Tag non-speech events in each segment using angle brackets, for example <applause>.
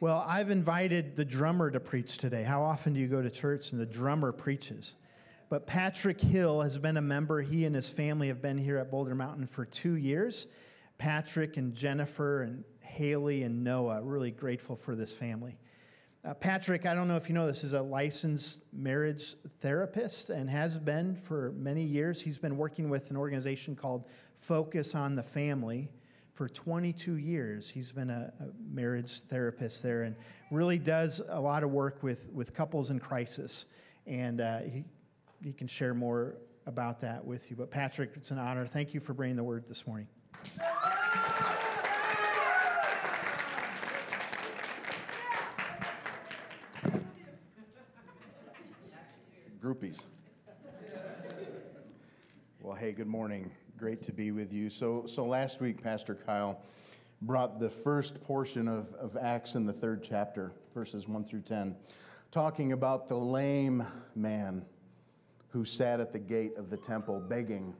Well, I've invited the drummer to preach today. How often do you go to church and the drummer preaches? But Patrick Hill has been a member. He and his family have been here at Boulder Mountain for two years. Patrick and Jennifer and Haley and Noah, really grateful for this family. Uh, Patrick, I don't know if you know this, is a licensed marriage therapist and has been for many years. He's been working with an organization called Focus on the Family for 22 years. He's been a, a, marriage therapist there and really does a lot of work with, with couples in crisis. And uh, he, he can share more about that with you. But Patrick, it's an honor. Thank you for bringing the word this morning. Groupies. Well, hey, good morning. Great to be with you. So, so last week, Pastor Kyle brought the first portion of, of Acts in the third chapter, verses 1 through 10, talking about the lame man who sat at the gate of the temple begging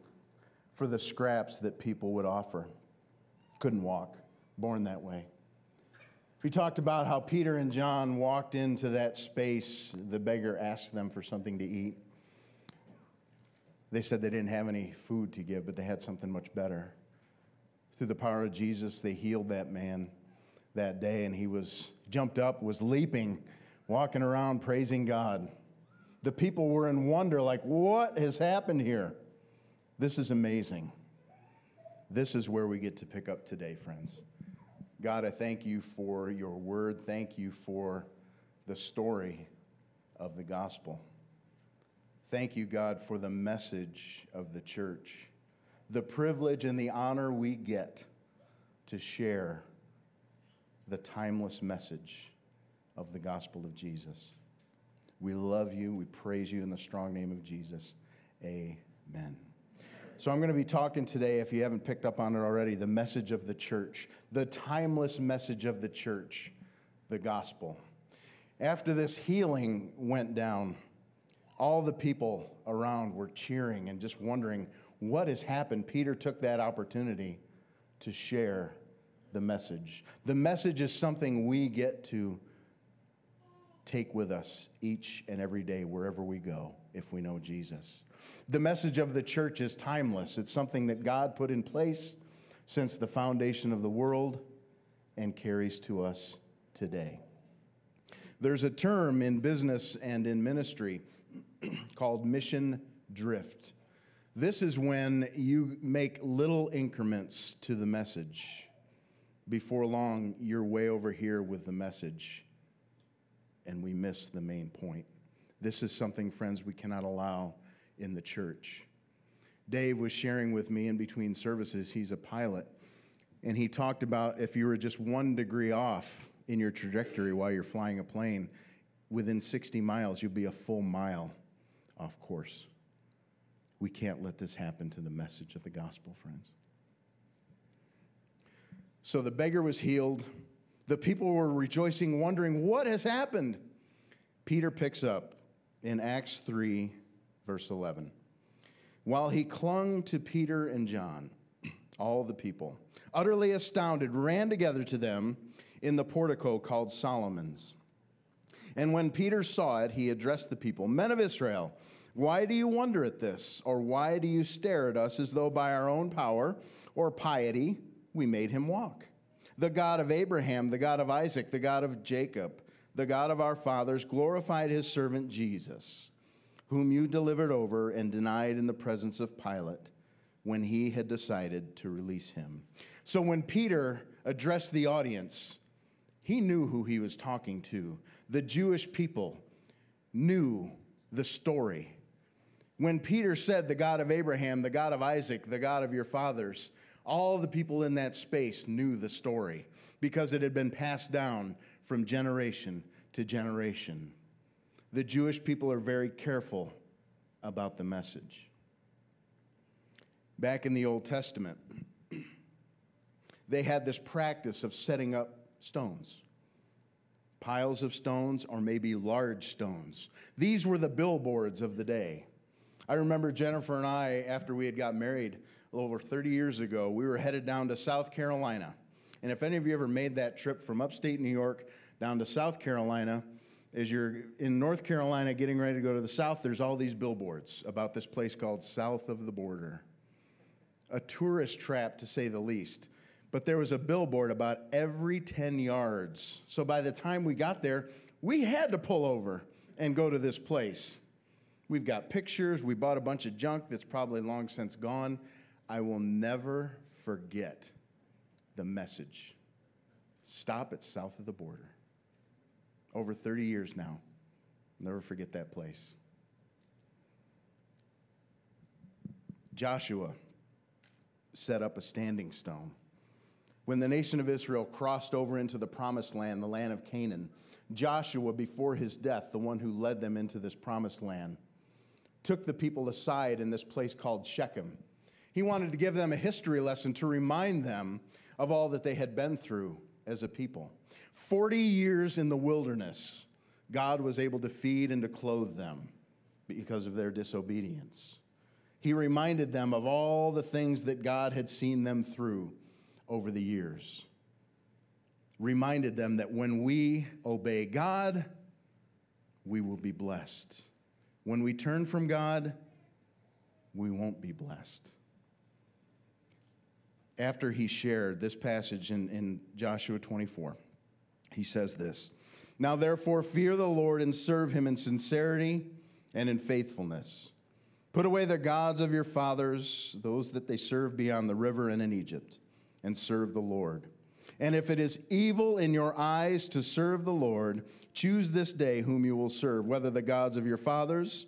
for the scraps that people would offer. Couldn't walk, born that way. We talked about how Peter and John walked into that space. The beggar asked them for something to eat. They said they didn't have any food to give, but they had something much better. Through the power of Jesus, they healed that man that day, and he was jumped up, was leaping, walking around, praising God. The people were in wonder, like, what has happened here? This is amazing. This is where we get to pick up today, friends. God, I thank you for your word. Thank you for the story of the gospel. Thank you, God, for the message of the church, the privilege and the honor we get to share the timeless message of the gospel of Jesus. We love you. We praise you in the strong name of Jesus. Amen. So, I'm going to be talking today, if you haven't picked up on it already, the message of the church, the timeless message of the church, the gospel. After this healing went down, all the people around were cheering and just wondering what has happened. Peter took that opportunity to share the message. The message is something we get to take with us each and every day wherever we go if we know Jesus. The message of the church is timeless, it's something that God put in place since the foundation of the world and carries to us today. There's a term in business and in ministry <clears throat> called mission drift. This is when you make little increments to the message. Before long, you're way over here with the message, and we miss the main point. This is something, friends, we cannot allow in the church. Dave was sharing with me in between services, he's a pilot, and he talked about if you were just one degree off in your trajectory while you're flying a plane, within 60 miles, you'll be a full mile off course. We can't let this happen to the message of the gospel, friends. So the beggar was healed. The people were rejoicing, wondering what has happened. Peter picks up in Acts 3, verse 11. While he clung to Peter and John, <clears throat> all the people, utterly astounded, ran together to them in the portico called Solomon's. And when Peter saw it, he addressed the people Men of Israel, why do you wonder at this? Or why do you stare at us as though by our own power or piety we made him walk? The God of Abraham, the God of Isaac, the God of Jacob, the God of our fathers, glorified his servant Jesus, whom you delivered over and denied in the presence of Pilate when he had decided to release him. So when Peter addressed the audience, he knew who he was talking to. The Jewish people knew the story. When Peter said, The God of Abraham, the God of Isaac, the God of your fathers, all the people in that space knew the story because it had been passed down from generation to generation. The Jewish people are very careful about the message. Back in the Old Testament, <clears throat> they had this practice of setting up stones piles of stones or maybe large stones. These were the billboards of the day. I remember Jennifer and I, after we had got married a little over 30 years ago, we were headed down to South Carolina. And if any of you ever made that trip from upstate New York down to South Carolina, as you're in North Carolina getting ready to go to the south, there's all these billboards about this place called South of the Border. A tourist trap, to say the least. But there was a billboard about every 10 yards. So by the time we got there, we had to pull over and go to this place. We've got pictures. We bought a bunch of junk that's probably long since gone. I will never forget the message. Stop at south of the border. Over 30 years now. Never forget that place. Joshua set up a standing stone. When the nation of Israel crossed over into the promised land, the land of Canaan, Joshua, before his death, the one who led them into this promised land, took the people aside in this place called Shechem. He wanted to give them a history lesson to remind them of all that they had been through as a people. 40 years in the wilderness, God was able to feed and to clothe them because of their disobedience. He reminded them of all the things that God had seen them through over the years. Reminded them that when we obey God, we will be blessed. When we turn from God, we won't be blessed. After he shared this passage in, in Joshua 24, he says this Now therefore, fear the Lord and serve him in sincerity and in faithfulness. Put away the gods of your fathers, those that they served beyond the river and in Egypt, and serve the Lord. And if it is evil in your eyes to serve the Lord, choose this day whom you will serve, whether the gods of your fathers,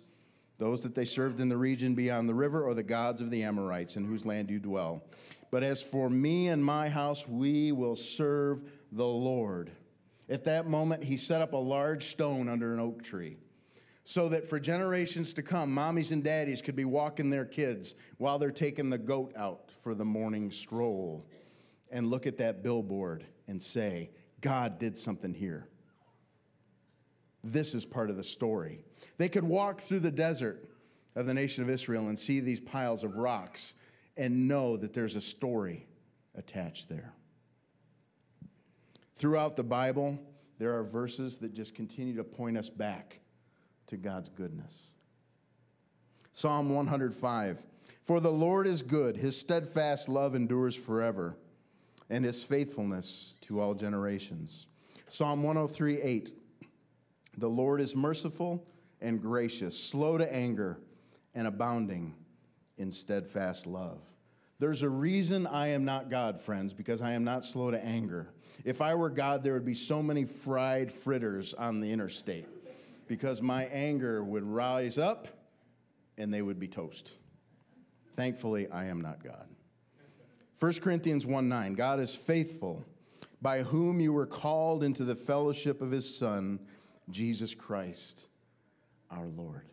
those that they served in the region beyond the river, or the gods of the Amorites in whose land you dwell. But as for me and my house, we will serve the Lord. At that moment, he set up a large stone under an oak tree so that for generations to come, mommies and daddies could be walking their kids while they're taking the goat out for the morning stroll and look at that billboard and say, God did something here. This is part of the story. They could walk through the desert of the nation of Israel and see these piles of rocks and know that there's a story attached there. Throughout the Bible, there are verses that just continue to point us back to God's goodness. Psalm 105 For the Lord is good, his steadfast love endures forever, and his faithfulness to all generations. Psalm 103 8 The Lord is merciful and gracious, slow to anger, and abounding in steadfast love. There's a reason I am not God, friends, because I am not slow to anger. If I were God, there would be so many fried fritters on the interstate because my anger would rise up and they would be toast. Thankfully, I am not God. 1 Corinthians 1 9, God is faithful, by whom you were called into the fellowship of his Son, Jesus Christ, our Lord.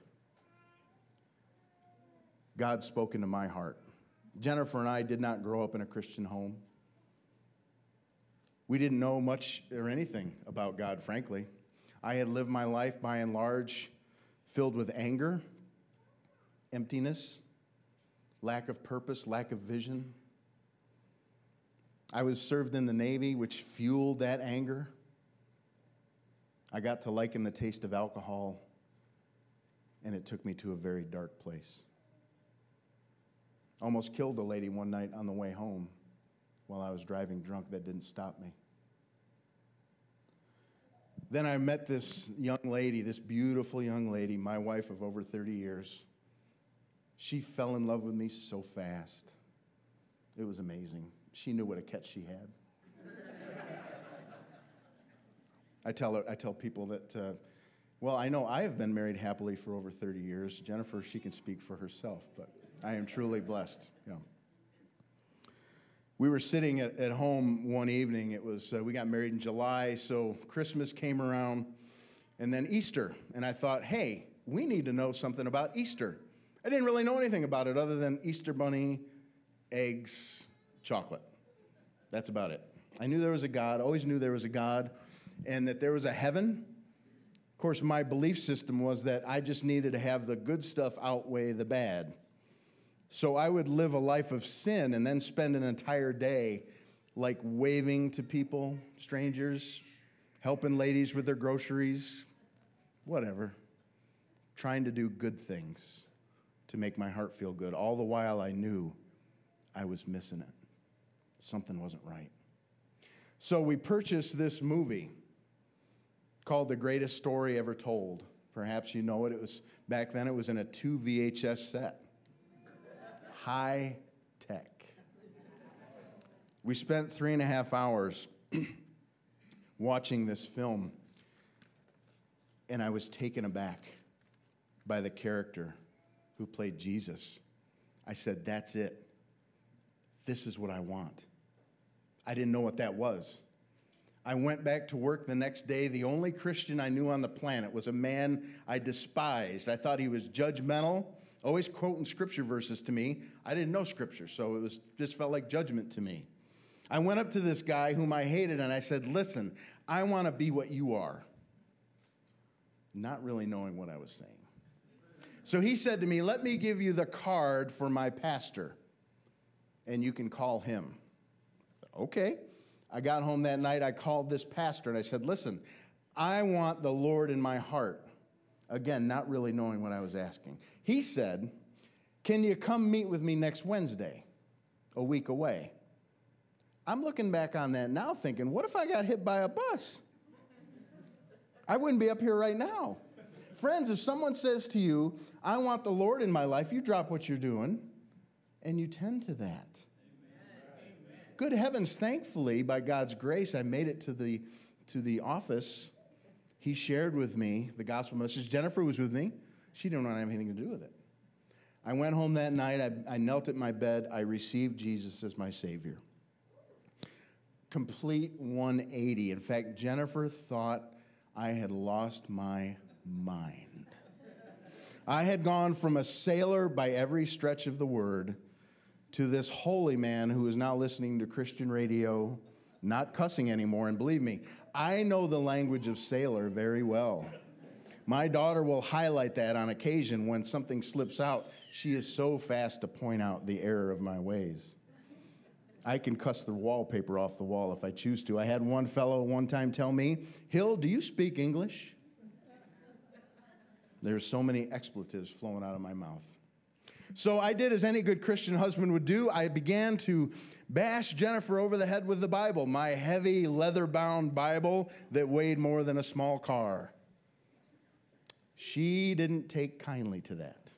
God spoke into my heart. Jennifer and I did not grow up in a Christian home. We didn't know much or anything about God, frankly. I had lived my life by and large filled with anger, emptiness, lack of purpose, lack of vision. I was served in the Navy, which fueled that anger. I got to liken the taste of alcohol, and it took me to a very dark place. Almost killed a lady one night on the way home while I was driving drunk. That didn't stop me. Then I met this young lady, this beautiful young lady, my wife of over 30 years. She fell in love with me so fast. It was amazing. She knew what a catch she had. I tell her, I tell people that, uh, well, I know I have been married happily for over 30 years. Jennifer, she can speak for herself, but I am truly blessed. Yeah we were sitting at, at home one evening. It was, uh, we got married in July, so Christmas came around, and then Easter. And I thought, hey, we need to know something about Easter. I didn't really know anything about it other than Easter bunny, eggs, chocolate. That's about it. I knew there was a God, always knew there was a God, and that there was a heaven. Of course, my belief system was that I just needed to have the good stuff outweigh the bad. So I would live a life of sin and then spend an entire day like waving to people, strangers, helping ladies with their groceries, whatever. Trying to do good things to make my heart feel good. All the while I knew I was missing it. Something wasn't right. So we purchased this movie called The Greatest Story Ever Told. Perhaps you know it. It was back then it was in a 2 VHS set. High tech. We spent three and a half hours <clears throat> watching this film, and I was taken aback by the character who played Jesus. I said, That's it. This is what I want. I didn't know what that was. I went back to work the next day. The only Christian I knew on the planet was a man I despised. I thought he was judgmental, always quoting scripture verses to me. I didn't know scripture, so it was just felt like judgment to me. I went up to this guy whom I hated and I said, Listen, I want to be what you are. Not really knowing what I was saying. So he said to me, Let me give you the card for my pastor, and you can call him. Okay. I got home that night. I called this pastor and I said, Listen, I want the Lord in my heart. Again, not really knowing what I was asking. He said, Can you come meet with me next Wednesday, a week away? I'm looking back on that now thinking, what if I got hit by a bus? I wouldn't be up here right now. Friends, if someone says to you, I want the Lord in my life, you drop what you're doing and you tend to that. Good heavens, thankfully, by God's grace, I made it to the, to the office. He shared with me the gospel message. Jennifer was with me. She didn't want to have anything to do with it. I went home that night. I, I knelt at my bed. I received Jesus as my Savior complete 180. In fact, Jennifer thought I had lost my mind. I had gone from a sailor by every stretch of the word to this holy man who is now listening to Christian radio, not cussing anymore. And believe me, I know the language of sailor very well. My daughter will highlight that on occasion when something slips out. She is so fast to point out the error of my ways. I can cuss the wallpaper off the wall if I choose to. I had one fellow one time tell me, Hill, do you speak English? There's so many expletives flowing out of my mouth. So I did as any good Christian husband would do. I began to bash Jennifer over the head with the Bible, my heavy leather bound Bible that weighed more than a small car. She didn't take kindly to that,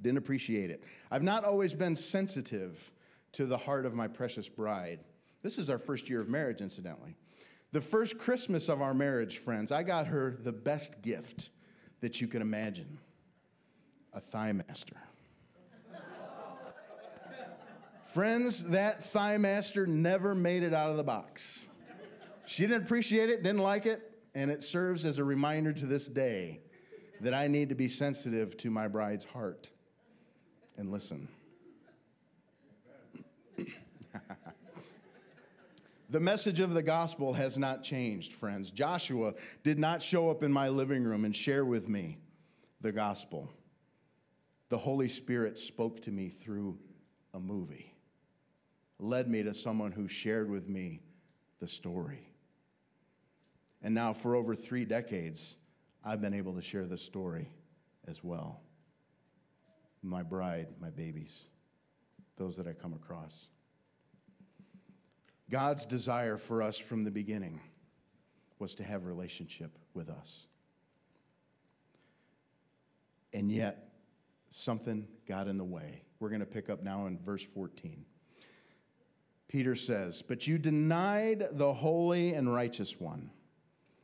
didn't appreciate it. I've not always been sensitive to the heart of my precious bride. This is our first year of marriage, incidentally. The first Christmas of our marriage, friends, I got her the best gift that you can imagine a thigh master. Friends, that thigh master never made it out of the box. She didn't appreciate it, didn't like it, and it serves as a reminder to this day that I need to be sensitive to my bride's heart and listen. <laughs> The message of the gospel has not changed, friends. Joshua did not show up in my living room and share with me the gospel. The Holy Spirit spoke to me through a movie, led me to someone who shared with me the story. And now, for over three decades, I've been able to share the story as well. My bride, my babies, those that I come across. God's desire for us from the beginning was to have relationship with us. And yet, something got in the way. We're going to pick up now in verse 14. Peter says, But you denied the holy and righteous one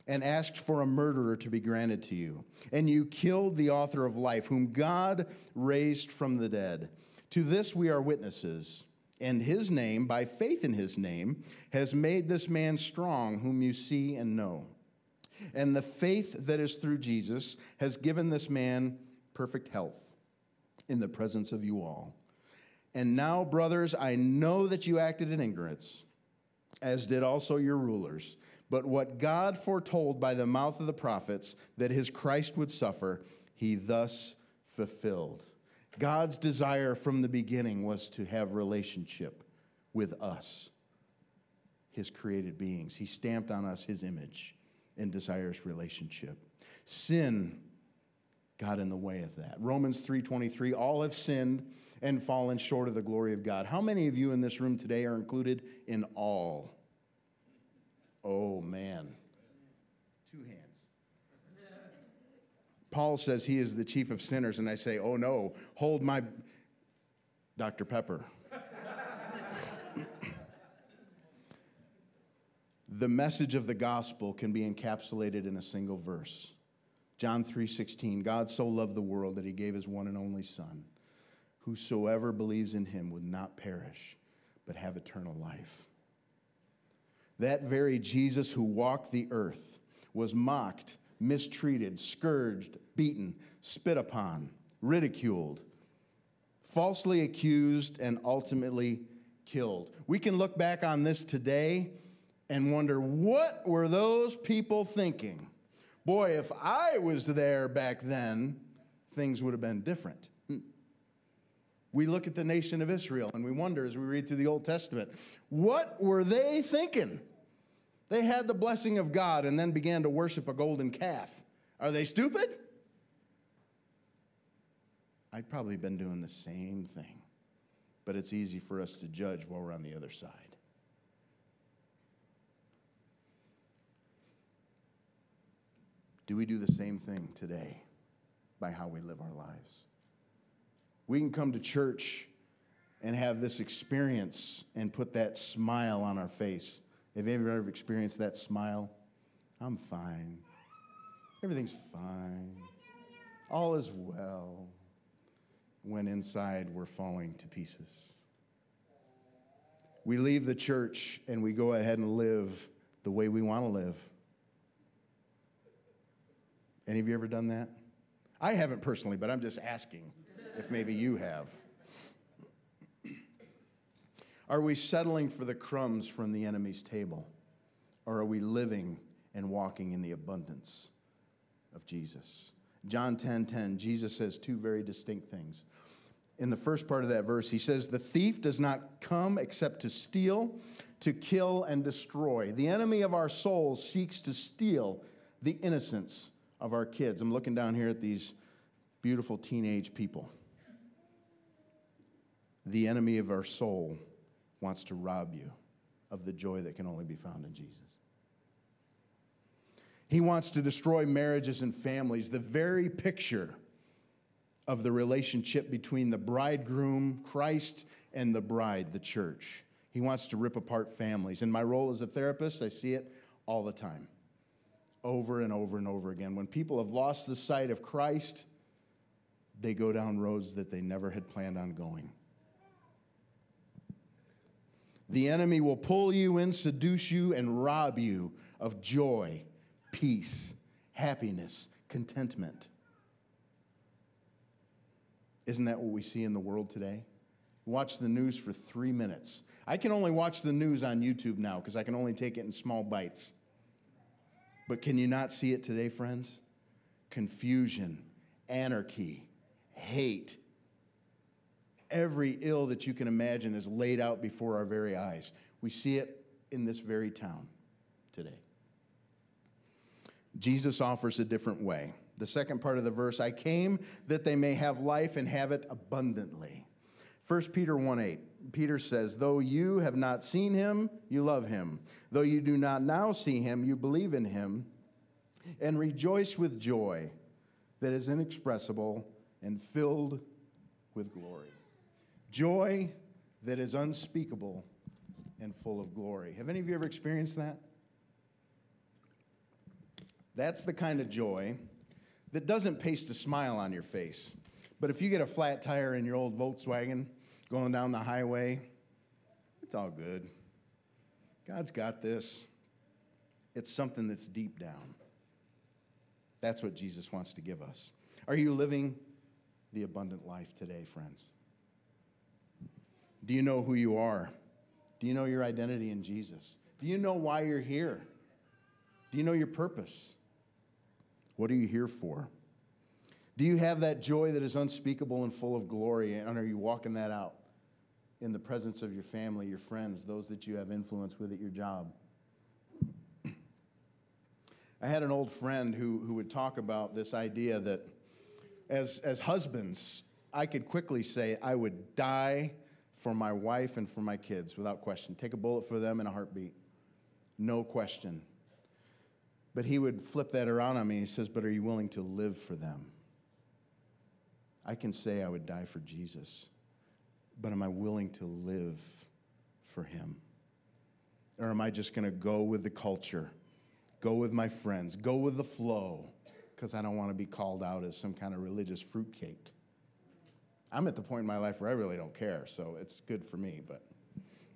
and asked for a murderer to be granted to you. And you killed the author of life, whom God raised from the dead. To this we are witnesses and his name, by faith in his name, has made this man strong, whom you see and know. And the faith that is through Jesus has given this man perfect health in the presence of you all. And now, brothers, I know that you acted in ignorance, as did also your rulers. But what God foretold by the mouth of the prophets that his Christ would suffer, he thus fulfilled. God's desire from the beginning was to have relationship with us, his created beings. He stamped on us his image and desires relationship. Sin got in the way of that. Romans 3:23 all have sinned and fallen short of the glory of God. How many of you in this room today are included in all? Oh man. Two hands. Paul says he is the chief of sinners and I say, "Oh no, hold my Dr. Pepper." <laughs> the message of the gospel can be encapsulated in a single verse. John 3:16 God so loved the world that he gave his one and only son whosoever believes in him would not perish but have eternal life. That very Jesus who walked the earth was mocked, mistreated, scourged, beaten, spit upon, ridiculed, falsely accused and ultimately killed. We can look back on this today and wonder what were those people thinking? Boy, if I was there back then, things would have been different. We look at the nation of Israel and we wonder as we read through the Old Testament, what were they thinking? They had the blessing of God and then began to worship a golden calf. Are they stupid? I'd probably been doing the same thing, but it's easy for us to judge while we're on the other side. Do we do the same thing today by how we live our lives? We can come to church and have this experience and put that smile on our face. Have you ever experienced that smile? I'm fine. Everything's fine. All is well. When inside we're falling to pieces. We leave the church and we go ahead and live the way we want to live. Any of you ever done that? I haven't personally, but I'm just asking if maybe you have. Are we settling for the crumbs from the enemy's table? Or are we living and walking in the abundance of Jesus? John 10 10, Jesus says two very distinct things. In the first part of that verse, he says, The thief does not come except to steal, to kill, and destroy. The enemy of our souls seeks to steal the innocence of our kids. I'm looking down here at these beautiful teenage people. The enemy of our soul wants to rob you of the joy that can only be found in Jesus. He wants to destroy marriages and families, the very picture of the relationship between the bridegroom, Christ, and the bride, the church. He wants to rip apart families. In my role as a therapist, I see it all the time over and over and over again. When people have lost the sight of Christ, they go down roads that they never had planned on going. The enemy will pull you in, seduce you, and rob you of joy, peace, happiness, contentment. Isn't that what we see in the world today? Watch the news for three minutes. I can only watch the news on YouTube now because I can only take it in small bites. But can you not see it today, friends? Confusion, anarchy, hate. Every ill that you can imagine is laid out before our very eyes. We see it in this very town today. Jesus offers a different way. The second part of the verse, I came that they may have life and have it abundantly. 1 Peter 1 8. Peter says, Though you have not seen him, you love him. Though you do not now see him, you believe in him and rejoice with joy that is inexpressible and filled with glory. Joy that is unspeakable and full of glory. Have any of you ever experienced that? That's the kind of joy that doesn't paste a smile on your face. But if you get a flat tire in your old Volkswagen going down the highway, it's all good. God's got this. It's something that's deep down. That's what Jesus wants to give us. Are you living the abundant life today, friends? Do you know who you are? Do you know your identity in Jesus? Do you know why you're here? Do you know your purpose? What are you here for? Do you have that joy that is unspeakable and full of glory, and are you walking that out in the presence of your family, your friends, those that you have influence with at your job. <clears throat> I had an old friend who, who would talk about this idea that as, as husbands, I could quickly say, I would die for my wife and for my kids without question. Take a bullet for them in a heartbeat. No question. But he would flip that around on me. He says, But are you willing to live for them? I can say I would die for Jesus, but am I willing to live for him? Or am I just going to go with the culture, go with my friends, go with the flow, because I don't want to be called out as some kind of religious fruitcake? I'm at the point in my life where I really don't care, so it's good for me, but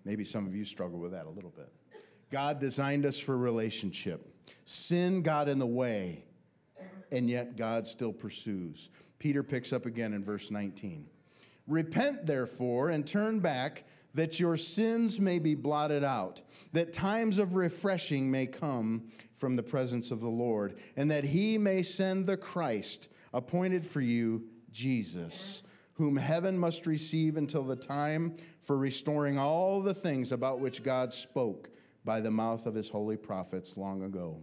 maybe some of you struggle with that a little bit. God designed us for relationship. Sin got in the way, and yet God still pursues. Peter picks up again in verse 19. Repent, therefore, and turn back, that your sins may be blotted out, that times of refreshing may come from the presence of the Lord, and that he may send the Christ appointed for you, Jesus whom heaven must receive until the time for restoring all the things about which God spoke by the mouth of his holy prophets long ago.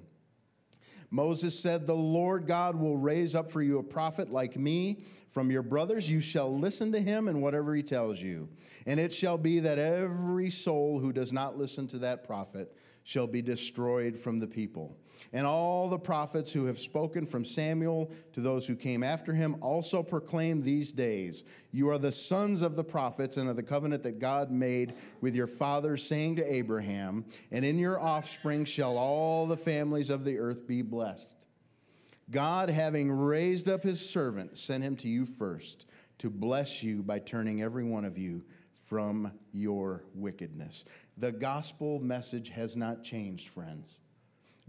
Moses said, The Lord God will raise up for you a prophet like me from your brothers. You shall listen to him and whatever he tells you. And it shall be that every soul who does not listen to that prophet shall be destroyed from the people. And all the prophets who have spoken from Samuel to those who came after him also proclaim these days You are the sons of the prophets and of the covenant that God made with your fathers, saying to Abraham, And in your offspring shall all the families of the earth be blessed. God, having raised up his servant, sent him to you first to bless you by turning every one of you from your wickedness. The gospel message has not changed, friends.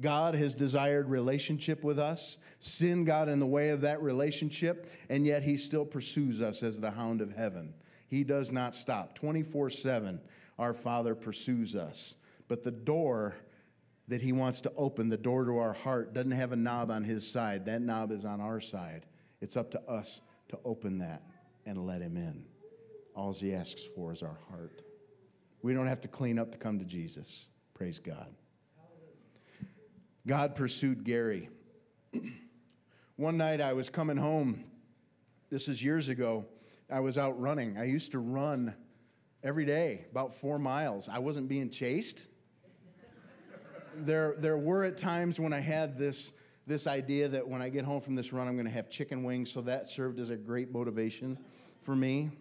God has desired relationship with us. Sin got in the way of that relationship, and yet He still pursues us as the hound of heaven. He does not stop. 24 7, our Father pursues us. But the door that He wants to open, the door to our heart, doesn't have a knob on His side. That knob is on our side. It's up to us to open that and let Him in. All He asks for is our heart. We don't have to clean up to come to Jesus. Praise God. God pursued Gary. <clears throat> One night I was coming home. This is years ago. I was out running. I used to run every day, about four miles. I wasn't being chased. There, there were at times when I had this, this idea that when I get home from this run, I'm going to have chicken wings, so that served as a great motivation for me.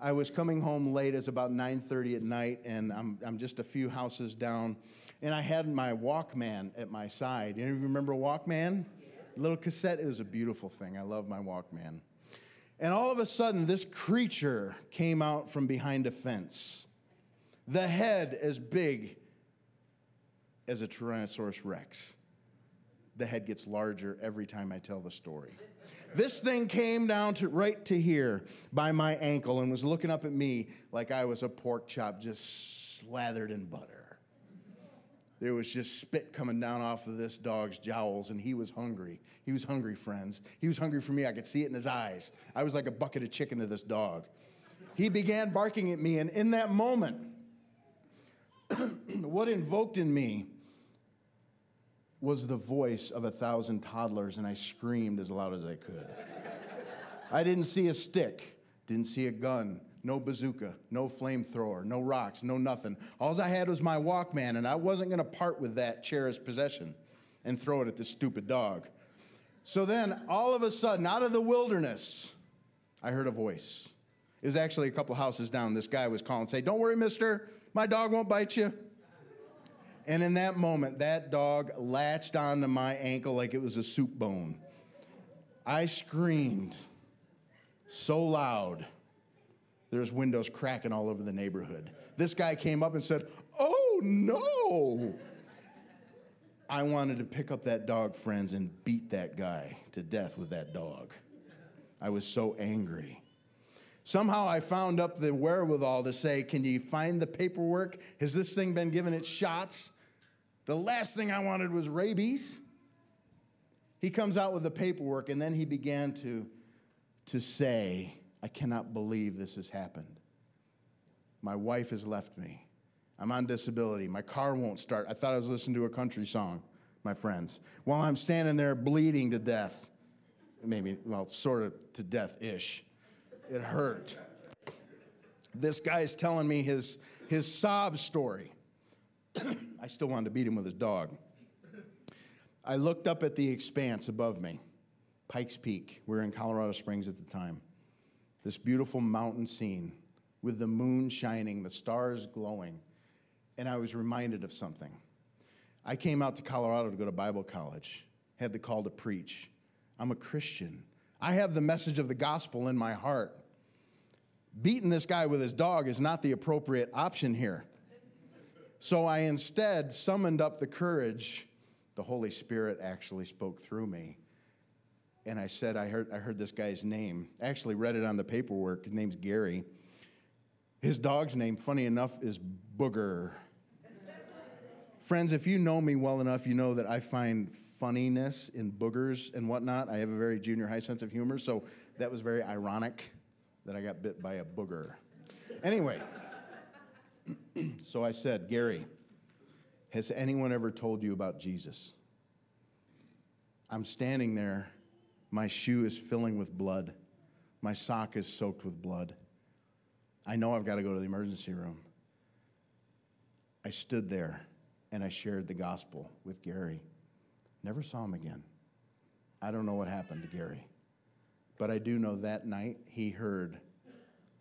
I was coming home late. It's about 9:30 at night, and I'm, I'm just a few houses down and I had my Walkman at my side. Any of you remember Walkman? Little cassette. It was a beautiful thing. I love my Walkman. And all of a sudden, this creature came out from behind a fence. The head as big as a Tyrannosaurus Rex. The head gets larger every time I tell the story. This thing came down to right to here by my ankle and was looking up at me like I was a pork chop just slathered in butter there was just spit coming down off of this dog's jowls, and he was hungry. He was hungry, friends. He was hungry for me. I could see it in his eyes. I was like a bucket of chicken to this dog. He began barking at me, and in that moment, <clears throat> what invoked in me was the voice of a thousand toddlers, and I screamed as loud as I could. I didn't see a stick, didn't see a gun, no bazooka, no flamethrower, no rocks, no nothing. All I had was my Walkman, and I wasn't going to part with that cherished possession and throw it at this stupid dog. So then, all of a sudden, out of the wilderness, I heard a voice. It was actually a couple houses down. This guy was calling, and say, "Don't worry, Mister, my dog won't bite you." And in that moment, that dog latched onto my ankle like it was a soup bone. I screamed so loud there's windows cracking all over the neighborhood. This guy came up and said, Oh no! I wanted to pick up that dog, friends, and beat that guy to death with that dog. I was so angry. Somehow I found up the wherewithal to say, Can you find the paperwork? Has this thing been given its shots? The last thing I wanted was rabies. He comes out with the paperwork, and then he began to, to say, I cannot believe this has happened. My wife has left me. I'm on disability. My car won't start. I thought I was listening to a country song, my friends. While I'm standing there bleeding to death, maybe, well, sort of to death ish. It hurt. This guy is telling me his, his sob story. I still wanted to beat him with his dog. I looked up at the expanse above me, Pikes Peak. We were in Colorado Springs at the time. This beautiful mountain scene with the moon shining, the stars glowing. And I was reminded of something. I came out to Colorado to go to Bible college, had the call to preach. I'm a Christian. I have the message of the gospel in my heart. Beating this guy with his dog is not the appropriate option here. So I instead summoned up the courage. The Holy Spirit actually spoke through me. And I said, I heard, I heard this guy's name. I actually read it on the paperwork. His name's Gary. His dog's name, funny enough, is Booger. Friends, if you know me well enough, you know that I find funniness in boogers and whatnot. I have a very junior high sense of humor, so that was very ironic that I got bit by a booger. Anyway, <clears throat> so I said, Gary, has anyone ever told you about Jesus? I'm standing there. My shoe is filling with blood. My sock is soaked with blood. I know I've got to go to the emergency room. I stood there and I shared the gospel with Gary. Never saw him again. I don't know what happened to Gary. But I do know that night he heard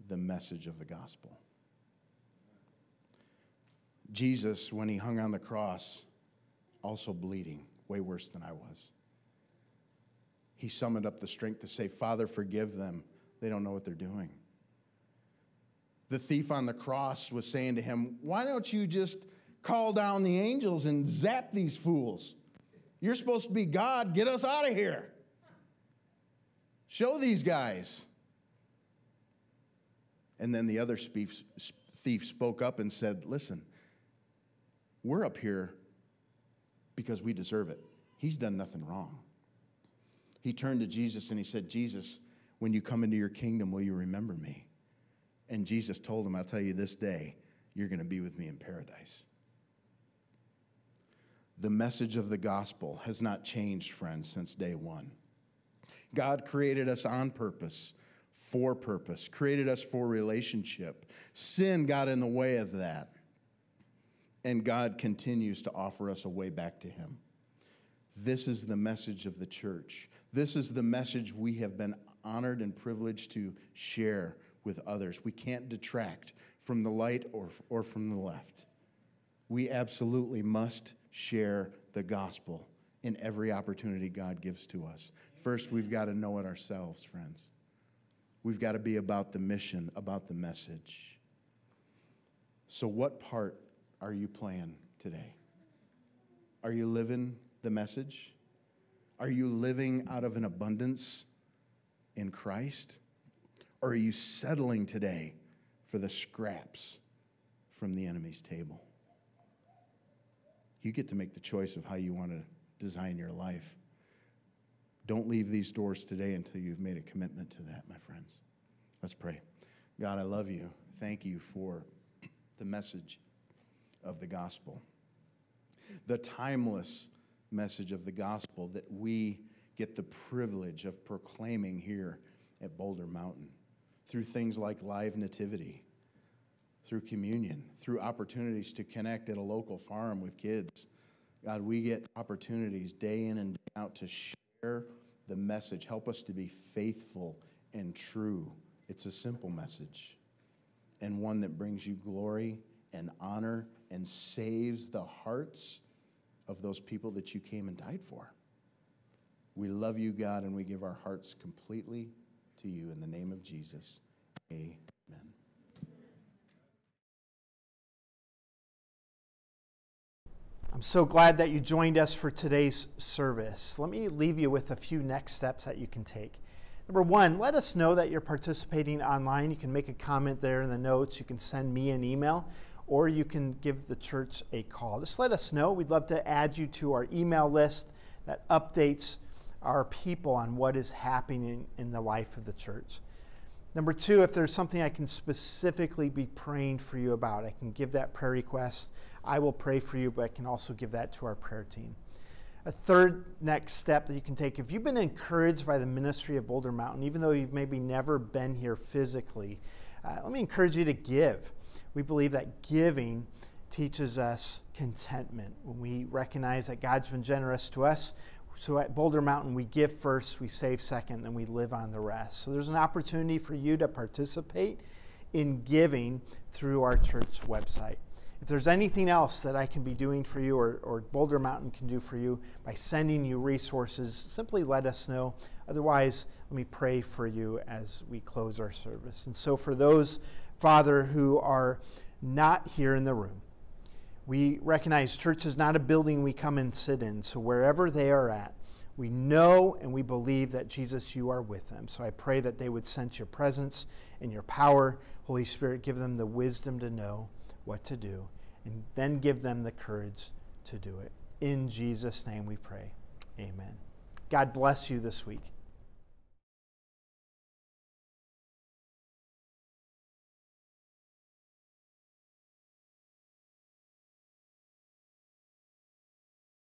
the message of the gospel. Jesus, when he hung on the cross, also bleeding, way worse than I was. He summoned up the strength to say, Father, forgive them. They don't know what they're doing. The thief on the cross was saying to him, Why don't you just call down the angels and zap these fools? You're supposed to be God. Get us out of here. Show these guys. And then the other thief spoke up and said, Listen, we're up here because we deserve it. He's done nothing wrong. He turned to Jesus and he said, Jesus, when you come into your kingdom, will you remember me? And Jesus told him, I'll tell you this day, you're going to be with me in paradise. The message of the gospel has not changed, friends, since day one. God created us on purpose, for purpose, created us for relationship. Sin got in the way of that. And God continues to offer us a way back to Him. This is the message of the church. This is the message we have been honored and privileged to share with others. We can't detract from the light or, or from the left. We absolutely must share the gospel in every opportunity God gives to us. First, we've got to know it ourselves, friends. We've got to be about the mission, about the message. So, what part are you playing today? Are you living the message? Are you living out of an abundance in Christ? Or are you settling today for the scraps from the enemy's table? You get to make the choice of how you want to design your life. Don't leave these doors today until you've made a commitment to that, my friends. Let's pray. God, I love you. Thank you for the message of the gospel, the timeless message of the gospel that we get the privilege of proclaiming here at Boulder Mountain through things like live nativity, through communion, through opportunities to connect at a local farm with kids. God, we get opportunities day in and day out to share the message. Help us to be faithful and true. It's a simple message and one that brings you glory and honor and saves the hearts of those people that you came and died for. We love you, God, and we give our hearts completely to you in the name of Jesus. Amen. I'm so glad that you joined us for today's service. Let me leave you with a few next steps that you can take. Number one, let us know that you're participating online. You can make a comment there in the notes. You can send me an email, or you can give the church a call. Just let us know. We'd love to add you to our email list that updates our people on what is happening in the life of the church. Number two, if there's something I can specifically be praying for you about, I can give that prayer request. I will pray for you, but I can also give that to our prayer team. A third next step that you can take if you've been encouraged by the ministry of Boulder Mountain, even though you've maybe never been here physically, uh, let me encourage you to give. We believe that giving teaches us contentment. When we recognize that God's been generous to us, so at Boulder Mountain, we give first, we save second, then we live on the rest. So there's an opportunity for you to participate in giving through our church website. If there's anything else that I can be doing for you or, or Boulder Mountain can do for you by sending you resources, simply let us know. Otherwise, let me pray for you as we close our service. And so, for those, Father, who are not here in the room, we recognize church is not a building we come and sit in. So wherever they are at, we know and we believe that Jesus, you are with them. So I pray that they would sense your presence and your power. Holy Spirit, give them the wisdom to know what to do, and then give them the courage to do it. In Jesus' name we pray. Amen. God bless you this week.